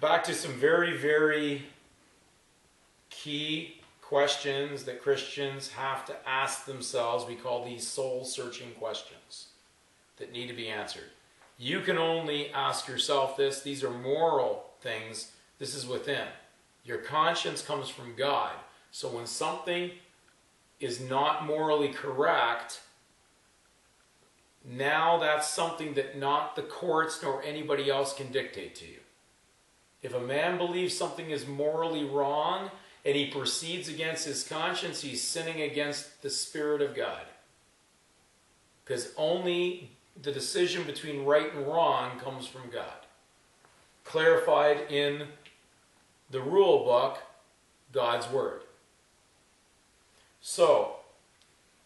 back to some very, very key questions that Christians have to ask themselves. We call these soul searching questions that need to be answered. You can only ask yourself this. These are moral things. This is within. Your conscience comes from God. So when something is not morally correct, now that's something that not the courts nor anybody else can dictate to you. If a man believes something is morally wrong and he proceeds against his conscience, he's sinning against the Spirit of God. Because only the decision between right and wrong comes from God. Clarified in the rule book, God's Word. So,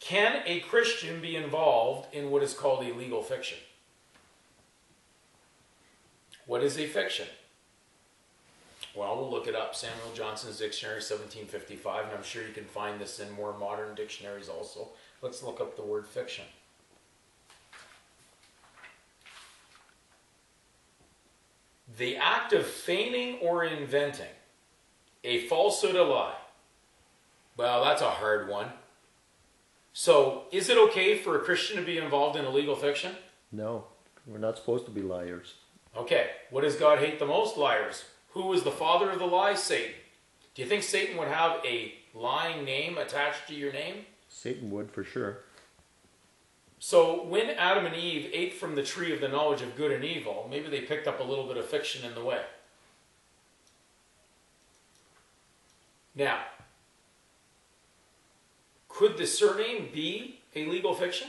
can a Christian be involved in what is called a legal fiction? What is a fiction? Well, we'll look it up. Samuel Johnson's Dictionary, 1755, and I'm sure you can find this in more modern dictionaries also. Let's look up the word fiction. The act of feigning or inventing a falsehood, a lie. Well, that's a hard one. So, is it okay for a Christian to be involved in a legal fiction? No, we're not supposed to be liars. Okay, what does God hate the most? Liars. Who is the father of the lie? Satan. Do you think Satan would have a lying name attached to your name? Satan would for sure. So when Adam and Eve ate from the tree of the knowledge of good and evil, maybe they picked up a little bit of fiction in the way. Now, could the surname be a legal fiction?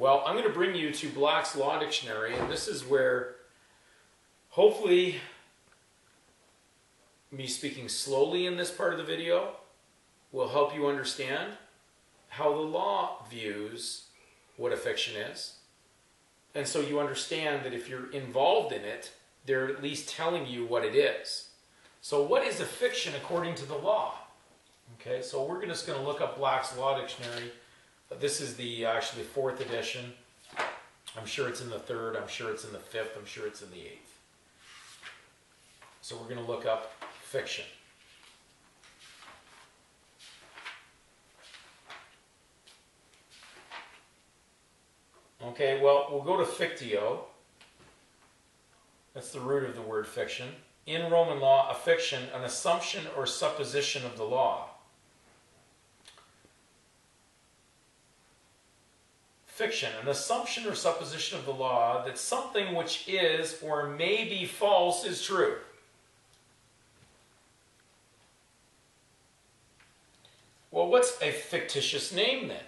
Well, I'm going to bring you to Black's Law Dictionary, and this is where hopefully me speaking slowly in this part of the video will help you understand how the law views what a fiction is. And so you understand that if you're involved in it, they're at least telling you what it is. So, what is a fiction according to the law? Okay, so we're just going to look up Black's Law Dictionary. This is the actually fourth edition. I'm sure it's in the third. I'm sure it's in the fifth. I'm sure it's in the eighth. So we're going to look up fiction. Okay, well, we'll go to fictio. That's the root of the word fiction. In Roman law, a fiction, an assumption or supposition of the law. Fiction, an assumption or supposition of the law that something which is or may be false is true. Well, what's a fictitious name then?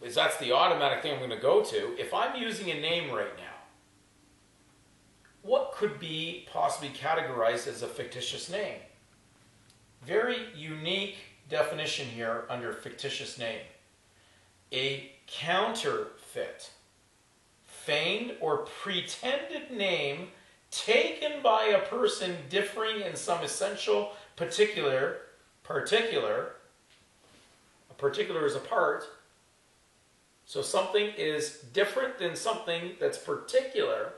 Because that's the automatic thing I'm going to go to. If I'm using a name right now, what could be possibly categorized as a fictitious name? Very unique definition here under fictitious name. A counterfeit, feigned or pretended name taken by a person differing in some essential particular, particular, a particular is a part, so something is different than something that's particular,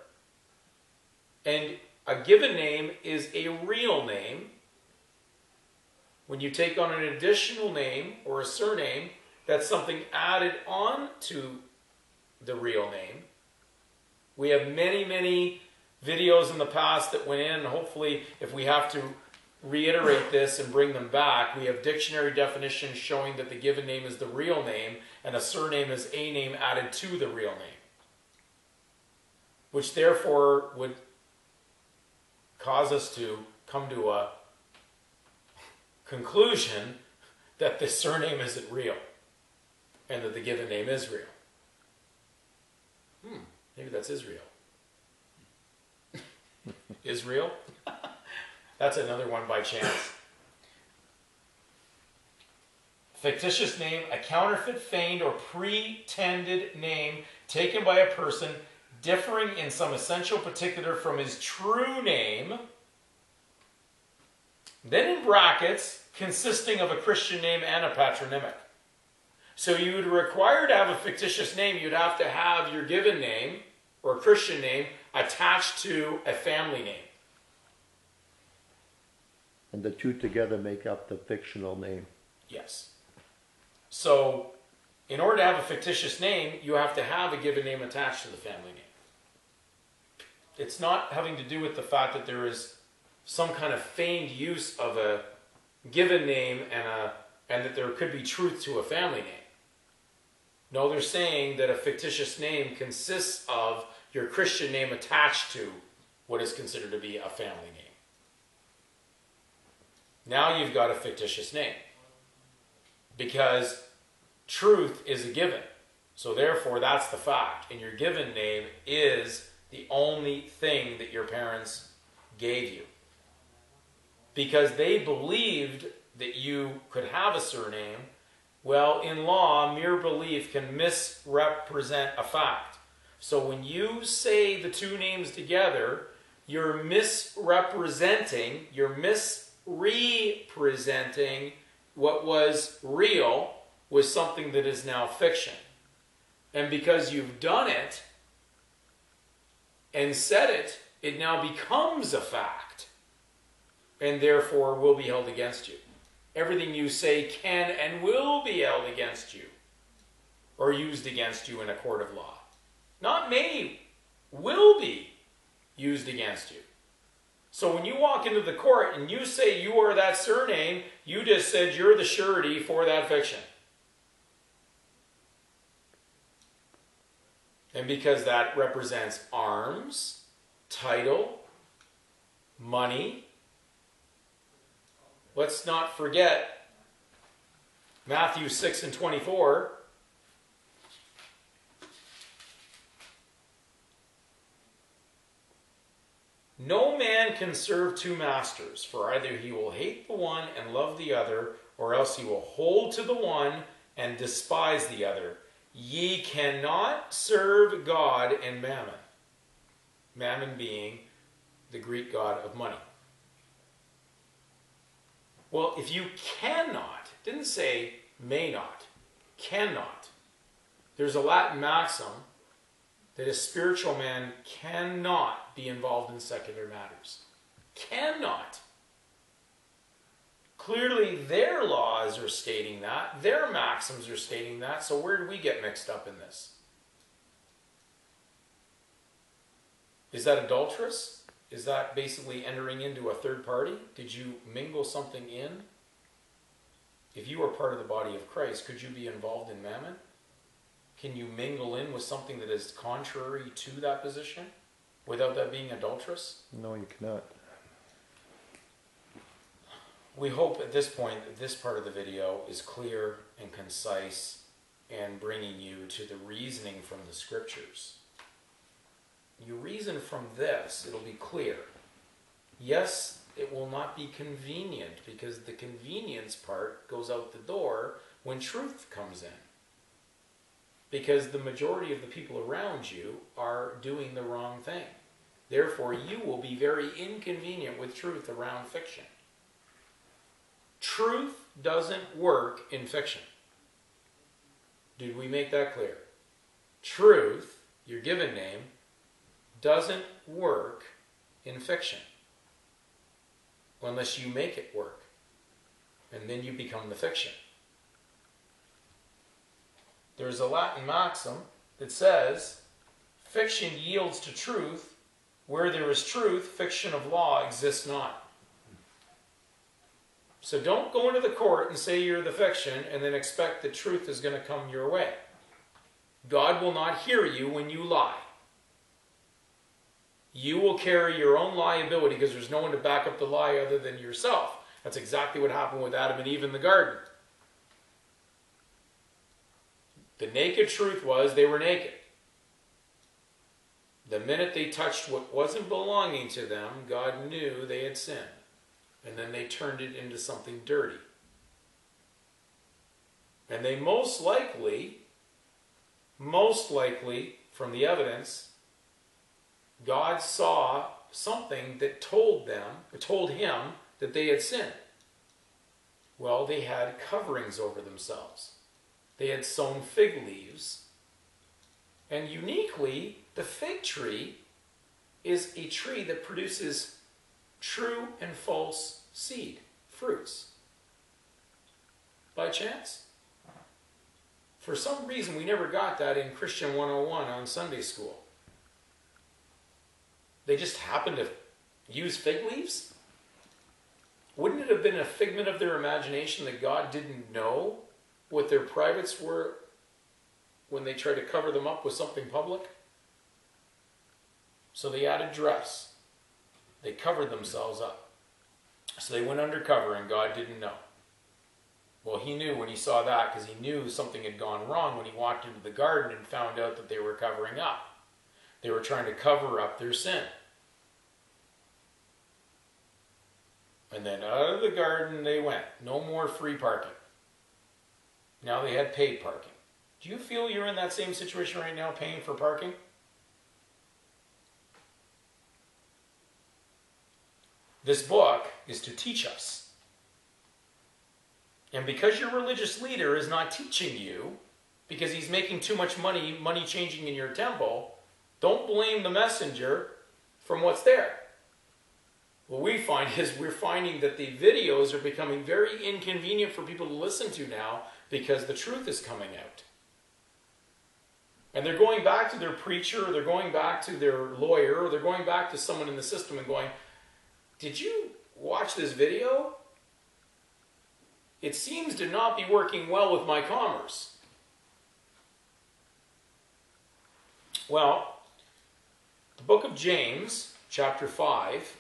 and a given name is a real name. When you take on an additional name or a surname, that's something added on to the real name. We have many, many videos in the past that went in. And hopefully, if we have to reiterate this and bring them back, we have dictionary definitions showing that the given name is the real name and a surname is a name added to the real name, which therefore would cause us to come to a conclusion that the surname isn't real and that the given name is real. Hmm, maybe that's Israel. Israel? That's another one by chance. Fictitious name, a counterfeit, feigned, or pretended name taken by a person differing in some essential particular from his true name. Then in brackets, consisting of a Christian name and a patronymic. So you would require to have a fictitious name, you'd have to have your given name or Christian name attached to a family name. And the two together make up the fictional name. Yes. So, in order to have a fictitious name, you have to have a given name attached to the family name. It's not having to do with the fact that there is some kind of feigned use of a given name and a and that there could be truth to a family name. No, they're saying that a fictitious name consists of your Christian name attached to what is considered to be a family name. Now you've got a fictitious name. Because truth is a given. So therefore, that's the fact. And your given name is the only thing that your parents gave you. Because they believed that you could have a surname. Well, in law, mere belief can misrepresent a fact. So when you say the two names together, you're misrepresenting, you're misrepresenting what was real with something that is now fiction. And because you've done it and said it, it now becomes a fact and therefore will be held against you. Everything you say can and will be held against you or used against you in a court of law. Not may, will be used against you. So when you walk into the court and you say you are that surname, you just said you're the surety for that fiction. And because that represents arms, title, money, let's not forget Matthew 6 and 24. No man can serve two masters, for either he will hate the one and love the other, or else he will hold to the one and despise the other. Ye cannot serve God and mammon. Mammon being the Greek god of money. Well, if you cannot, didn't say may not, cannot. There's a Latin maxim that a spiritual man cannot be involved in secular matters. Cannot. Clearly, their laws are stating that, their maxims are stating that, so where do we get mixed up in this? Is that adulterous? Is that basically entering into a third party? Did you mingle something in? If you are part of the body of Christ, could you be involved in mammon? Can you mingle in with something that is contrary to that position without that being adulterous? No, you cannot. We hope at this point that this part of the video is clear and concise and bringing you to the reasoning from the scriptures. You reason from this, it'll be clear. Yes, it will not be convenient because the convenience part goes out the door when truth comes in because the majority of the people around you are doing the wrong thing. Therefore, you will be very inconvenient with truth around fiction. Truth doesn't work in fiction. Did we make that clear? Truth, your given name, doesn't work in fiction unless you make it work. And then you become the fiction. There's a Latin maxim that says, fiction yields to truth. Where there is truth, fiction of law exists not. So don't go into the court and say you're the fiction and then expect the truth is going to come your way. God will not hear you when you lie. You will carry your own liability because there's no one to back up the lie other than yourself. That's exactly what happened with Adam and Eve in the garden. The naked truth was they were naked. The minute they touched what wasn't belonging to them, God knew they had sinned. And then they turned it into something dirty. And they most likely, most likely, from the evidence, God saw something that told them, told him that they had sinned. Well, they had coverings over themselves. They had sown fig leaves. And uniquely, the fig tree is a tree that produces true and false seed, fruits. By chance? For some reason, we never got that in Christian 101 on Sunday school. They just happened to use fig leaves? Wouldn't it have been a figment of their imagination that God didn't know what their privates were when they tried to cover them up with something public? So they added dress. They covered themselves up. So they went undercover and God didn't know. Well, he knew when he saw that because he knew something had gone wrong when he walked into the garden and found out that they were covering up. They were trying to cover up their sin. And then out of the garden they went. No more free parking. Now they had paid parking. Do you feel you're in that same situation right now, paying for parking? This book is to teach us. And because your religious leader is not teaching you, because he's making too much money, money changing in your temple, don't blame the messenger from what's there. What we find is we're finding that the videos are becoming very inconvenient for people to listen to now because the truth is coming out. And they're going back to their preacher, or they're going back to their lawyer, or they're going back to someone in the system and going, Did you watch this video? It seems to not be working well with my commerce. Well, the book of James, chapter 5,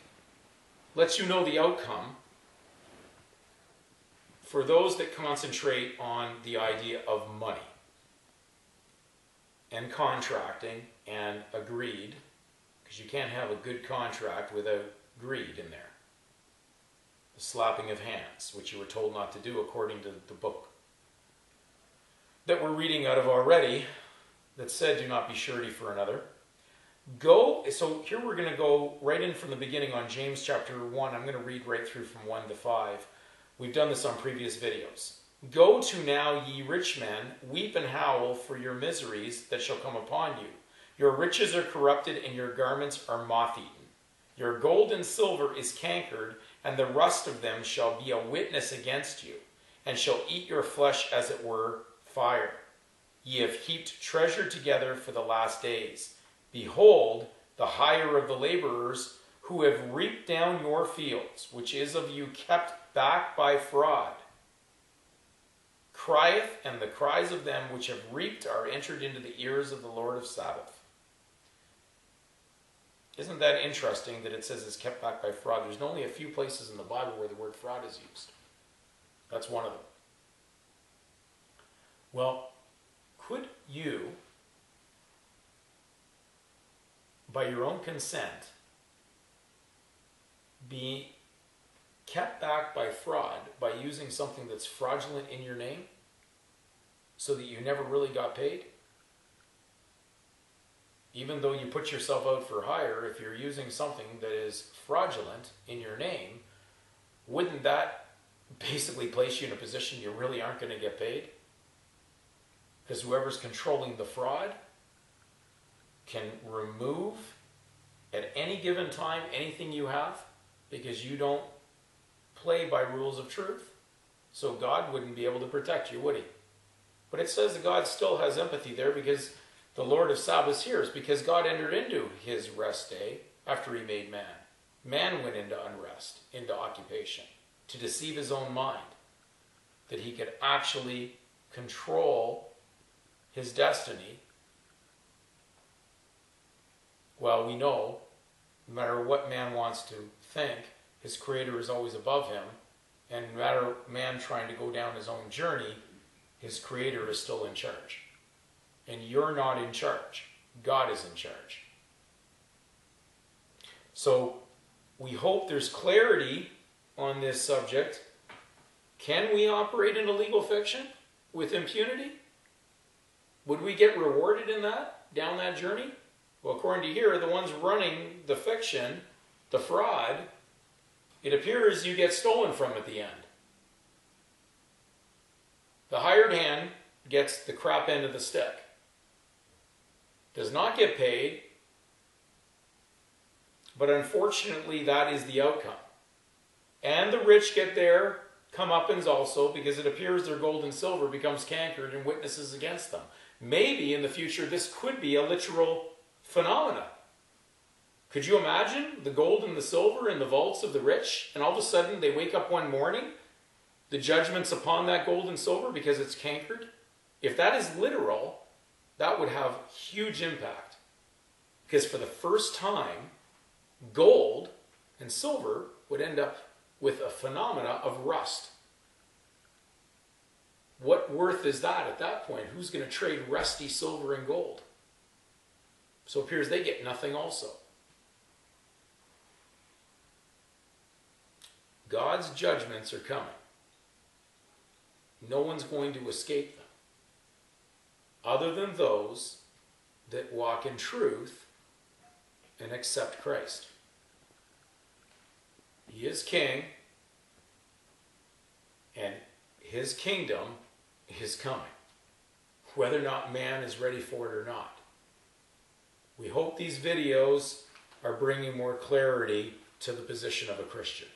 lets you know the outcome for those that concentrate on the idea of money and contracting and agreed, because you can't have a good contract without greed in there. The slapping of hands, which you were told not to do according to the book that we're reading out of already, that said, Do not be surety for another. Go, so here we're going to go right in from the beginning on James chapter 1. I'm going to read right through from 1 to 5. We've done this on previous videos. Go to now, ye rich men, weep and howl for your miseries that shall come upon you. Your riches are corrupted, and your garments are moth eaten. Your gold and silver is cankered, and the rust of them shall be a witness against you, and shall eat your flesh as it were fire. Ye have heaped treasure together for the last days. Behold, the hire of the laborers who have reaped down your fields, which is of you kept back by fraud crieth, and the cries of them which have reaped are entered into the ears of the Lord of Sabaoth. Isn't that interesting that it says it's kept back by fraud? There's only a few places in the Bible where the word fraud is used. That's one of them. Well, could you, by your own consent, be kept back by fraud by using something that's fraudulent in your name so that you never really got paid? Even though you put yourself out for hire, if you're using something that is fraudulent in your name, wouldn't that basically place you in a position you really aren't going to get paid? Because whoever's controlling the fraud can remove at any given time anything you have because you don't play by rules of truth. So God wouldn't be able to protect you, would he? But it says that God still has empathy there because the Lord of Sabbath hears, because God entered into his rest day after he made man. Man went into unrest, into occupation, to deceive his own mind, that he could actually control his destiny. Well, we know, no matter what man wants to think, his creator is always above him. And no matter man trying to go down his own journey, his creator is still in charge. And you're not in charge. God is in charge. So we hope there's clarity on this subject. Can we operate in a legal fiction with impunity? Would we get rewarded in that, down that journey? Well, according to here, the ones running the fiction, the fraud, it appears you get stolen from at the end. The hired hand gets the crap end of the stick, does not get paid, But unfortunately, that is the outcome. And the rich get their comeuppance also because it appears their gold and silver becomes cankered and witnesses against them. Maybe in the future this could be a literal phenomena. Could you imagine the gold and the silver in the vaults of the rich, and all of a sudden they wake up one morning, the judgment's upon that gold and silver because it's cankered? If that is literal, that would have huge impact. Because for the first time, gold and silver would end up with a phenomena of rust. What worth is that at that point? Who's going to trade rusty silver and gold? So it appears they get nothing also. God's judgments are coming. No one's going to escape them, other than those that walk in truth and accept Christ. He is king, and his kingdom is coming, whether or not man is ready for it or not. We hope these videos are bringing more clarity to the position of a Christian.